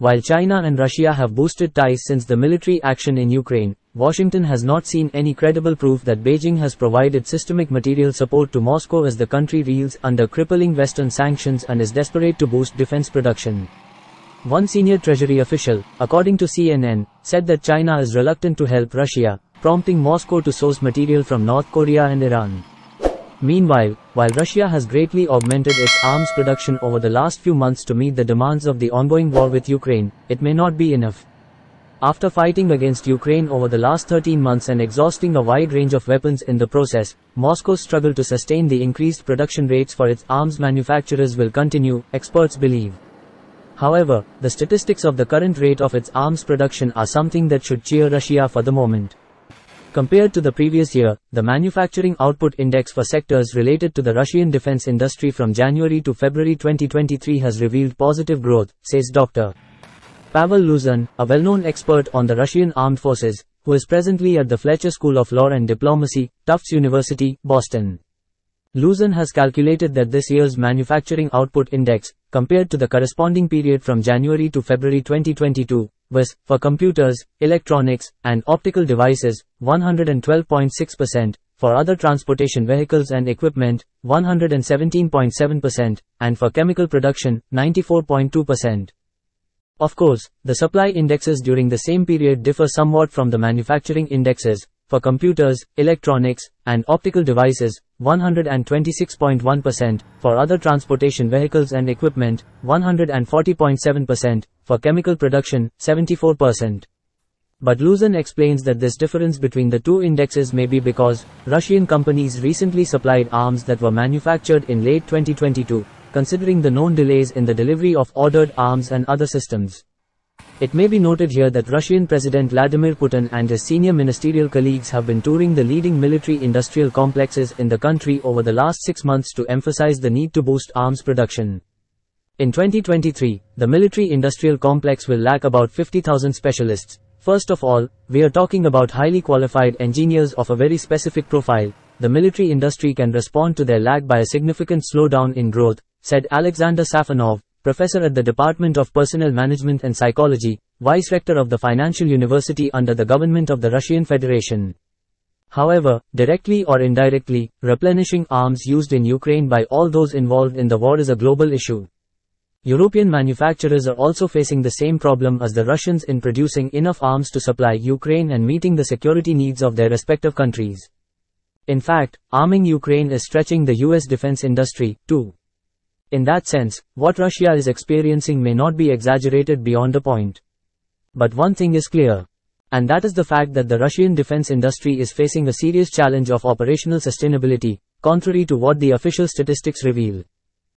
While China and Russia have boosted ties since the military action in Ukraine, Washington has not seen any credible proof that Beijing has provided systemic material support to Moscow as the country reels under crippling Western sanctions and is desperate to boost defense production. One senior Treasury official, according to CNN, said that China is reluctant to help Russia, prompting Moscow to source material from North Korea and Iran. Meanwhile, while Russia has greatly augmented its arms production over the last few months to meet the demands of the ongoing war with Ukraine, it may not be enough. After fighting against Ukraine over the last 13 months and exhausting a wide range of weapons in the process, Moscow's struggle to sustain the increased production rates for its arms manufacturers will continue, experts believe. However, the statistics of the current rate of its arms production are something that should cheer Russia for the moment. Compared to the previous year, the manufacturing output index for sectors related to the Russian defense industry from January to February 2023 has revealed positive growth, says Dr. Pavel Luzin, a well-known expert on the Russian armed forces, who is presently at the Fletcher School of Law and Diplomacy, Tufts University, Boston. Luzin has calculated that this year's manufacturing output index, compared to the corresponding period from January to February 2022, was, for computers, electronics, and optical devices, 112.6%, for other transportation vehicles and equipment, 117.7%, and for chemical production, 94.2%. Of course, the supply indexes during the same period differ somewhat from the manufacturing indexes, for computers, electronics, and optical devices, 126.1%, for other transportation vehicles and equipment, 140.7%, for chemical production, 74%. But Luzin explains that this difference between the two indexes may be because Russian companies recently supplied arms that were manufactured in late 2022, considering the known delays in the delivery of ordered arms and other systems. It may be noted here that Russian President Vladimir Putin and his senior ministerial colleagues have been touring the leading military industrial complexes in the country over the last six months to emphasize the need to boost arms production. In 2023, the military industrial complex will lack about 50,000 specialists. First of all, we are talking about highly qualified engineers of a very specific profile. The military industry can respond to their lack by a significant slowdown in growth, said Alexander Safonov, professor at the Department of Personnel Management and Psychology, vice rector of the Financial University under the government of the Russian Federation. However, directly or indirectly, replenishing arms used in Ukraine by all those involved in the war is a global issue. European manufacturers are also facing the same problem as the Russians in producing enough arms to supply Ukraine and meeting the security needs of their respective countries. In fact, arming Ukraine is stretching the US defense industry, too. In that sense, what Russia is experiencing may not be exaggerated beyond a point. But one thing is clear. And that is the fact that the Russian defense industry is facing a serious challenge of operational sustainability, contrary to what the official statistics reveal.